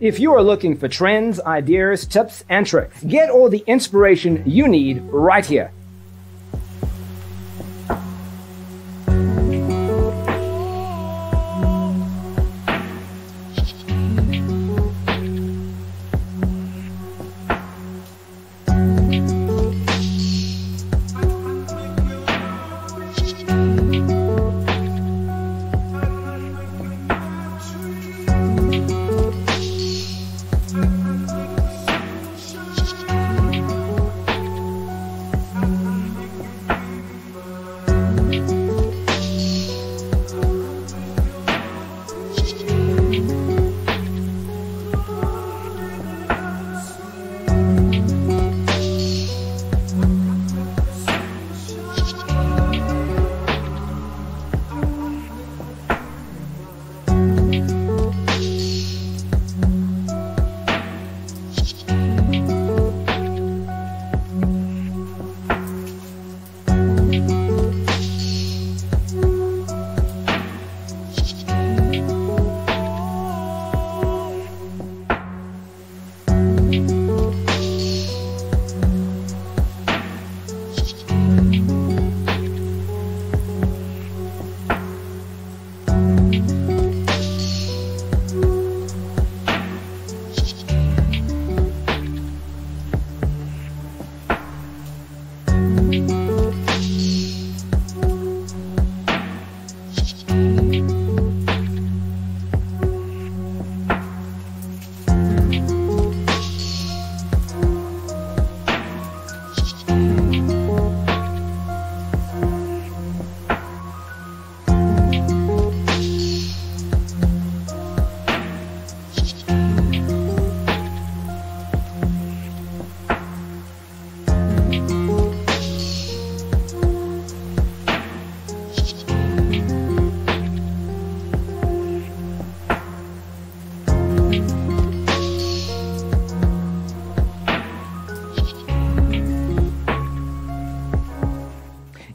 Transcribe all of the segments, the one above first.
If you are looking for trends, ideas, tips, and tricks, get all the inspiration you need right here.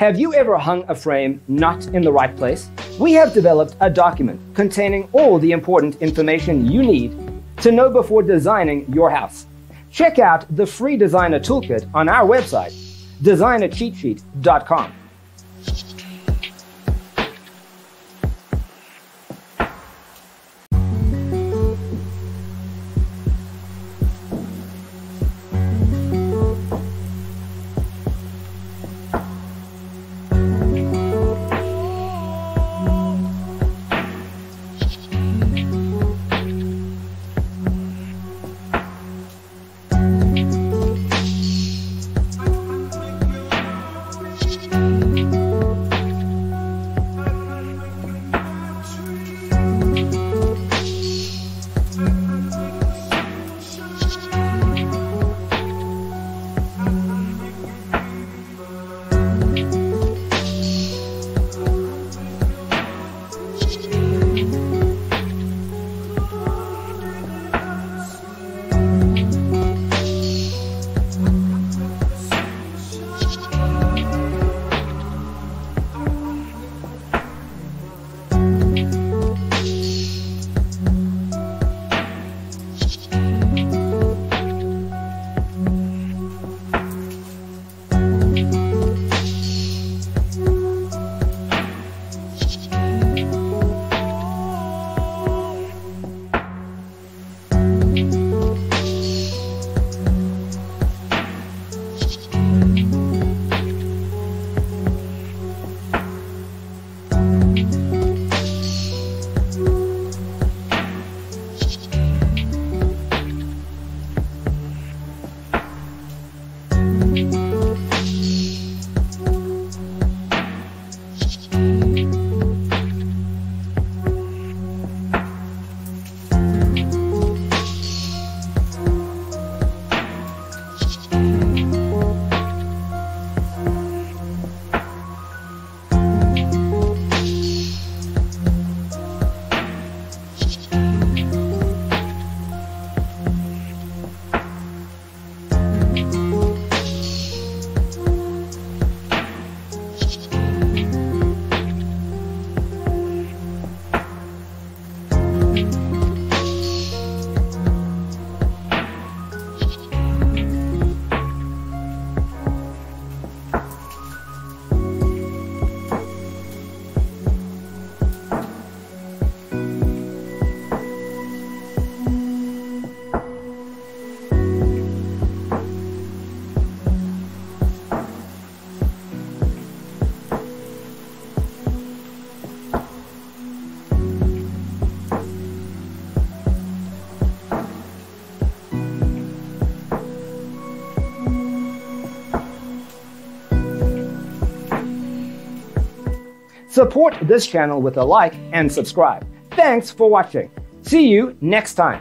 Have you ever hung a frame not in the right place? We have developed a document containing all the important information you need to know before designing your house. Check out the free designer toolkit on our website, designercheatsheet.com. Support this channel with a like and subscribe. Thanks for watching. See you next time.